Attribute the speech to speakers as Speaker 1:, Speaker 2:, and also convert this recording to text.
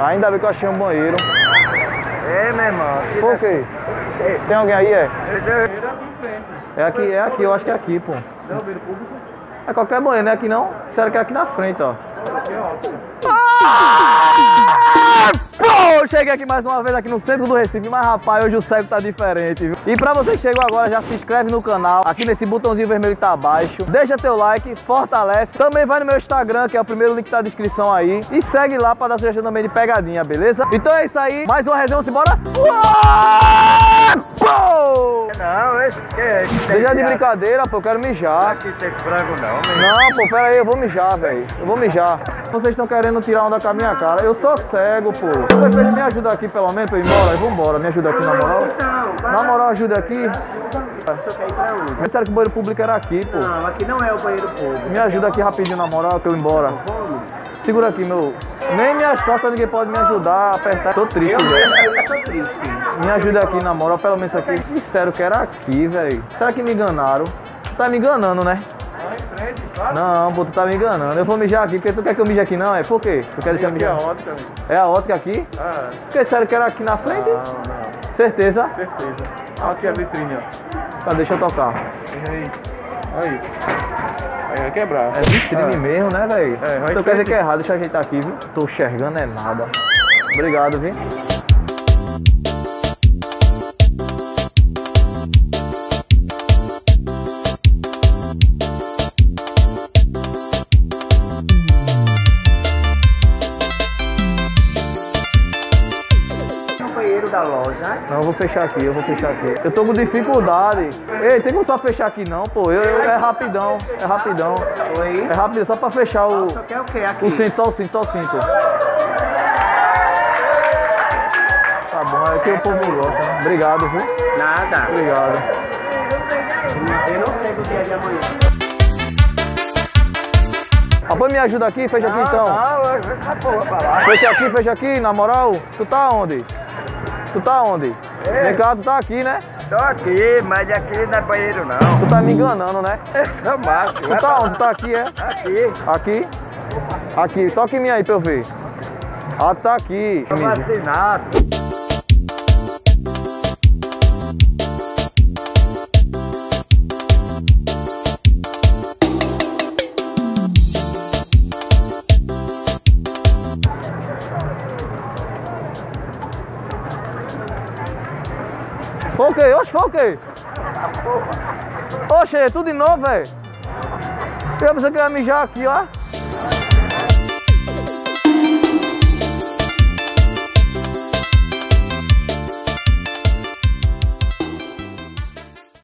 Speaker 1: Ainda bem que eu achei um banheiro.
Speaker 2: É, meu irmão.
Speaker 1: Por quê? Tem alguém aí, é? É aqui, é aqui, eu acho que é aqui, pô. É qualquer banheiro, não é aqui não? Sério que é aqui na frente, ó. Ah! Pô, cheguei aqui mais uma vez aqui no centro do Recife, mas rapaz, hoje o cego tá diferente, viu? E pra você que chegou agora, já se inscreve no canal, aqui nesse botãozinho vermelho que tá abaixo. Deixa teu like, fortalece. Também vai no meu Instagram, que é o primeiro link da descrição aí. E segue lá pra dar sugestão também de pegadinha, beleza? Então é isso aí, mais uma resenha, embora? Pô!
Speaker 2: Não, esse que é. tem
Speaker 1: Deixa de
Speaker 2: que-
Speaker 1: brincadeira, pô, eu quero mijar.
Speaker 2: Aqui tem frango não,
Speaker 1: Não, pô, pera aí, eu vou mijar, velho. Eu vou mijar. Vocês estão querendo tirar onda com a minha cara. Eu sou cego, pô. Vocês me ajudam aqui, pelo menos, pra eu ir embora. Embora. Me ajuda aqui, na moral. Na moral, ajuda aqui. Disseram que o banheiro público era aqui, pô.
Speaker 2: Não, aqui não é o banheiro público.
Speaker 1: Me ajuda aqui rapidinho, na moral, que eu ir embora. Segura aqui, meu. Nem minhas costas ninguém pode me ajudar a apertar. Tô triste, velho.
Speaker 2: Eu tô triste.
Speaker 1: Me ajuda aqui, na moral, pelo menos aqui. Disseram que era aqui, velho. Será que me enganaram? Tá me enganando, né? Não, pô, tu tá me enganando. Eu vou mijar aqui, porque tu quer que eu mije aqui não, é? Por quê? Tu quer eu mijar?
Speaker 2: ótica.
Speaker 1: É a ótica aqui?
Speaker 2: Ah,
Speaker 1: Porque disseram que era aqui na frente?
Speaker 2: não, não.
Speaker 1: Certeza?
Speaker 2: Certeza. Aqui é a vitrine, ó.
Speaker 1: Tá, deixa eu tocar.
Speaker 2: Veja aí. Aí. Aí vai quebrar.
Speaker 1: É vitrine mesmo, né, velho?
Speaker 2: É,
Speaker 1: então quer dizer
Speaker 2: frente.
Speaker 1: que é errado, deixa eu ajeitar aqui, viu? Tô enxergando é nada. Obrigado, viu?
Speaker 2: Banheiro da loja.
Speaker 1: Não, eu vou fechar aqui, eu vou fechar aqui. Eu tô com dificuldade. Ei, tem como só fechar aqui não, pô. Eu, eu- é rapidão, é rapidão.
Speaker 2: Oi.
Speaker 1: É rápido, só pra fechar o,
Speaker 2: Só quer o quê aqui?
Speaker 1: o cinto, só o cinto, só o cinto. Tá bom, é que o povo gosta, né? Obrigado, viu?
Speaker 2: Nada.
Speaker 1: Obrigado.
Speaker 2: Eu não sei do dia de amanhã.
Speaker 1: Rapaz, me ajuda aqui, fecha aqui então.
Speaker 2: Não, essa porra pra lá.
Speaker 1: Fecha aqui, fecha aqui, na moral. Tu tá onde? Tu tá onde?
Speaker 2: É.
Speaker 1: Vem cá, tu tá aqui, né?
Speaker 2: Tô aqui, mas aqui não é banheiro não.
Speaker 1: Tu tá me enganando, né?
Speaker 2: Essa massa.
Speaker 1: Tu tá onde? Tu tá aqui, é?
Speaker 2: Aqui.
Speaker 1: Aqui? Aqui, toca em mim aí pra eu ver. Ah, tu tá aqui.
Speaker 2: Tô vacinado.
Speaker 1: Foi o quê? Oxe, foi o quê? Oxe, tudo de novo, velho. Eu pensei que ia mijar aqui, ó.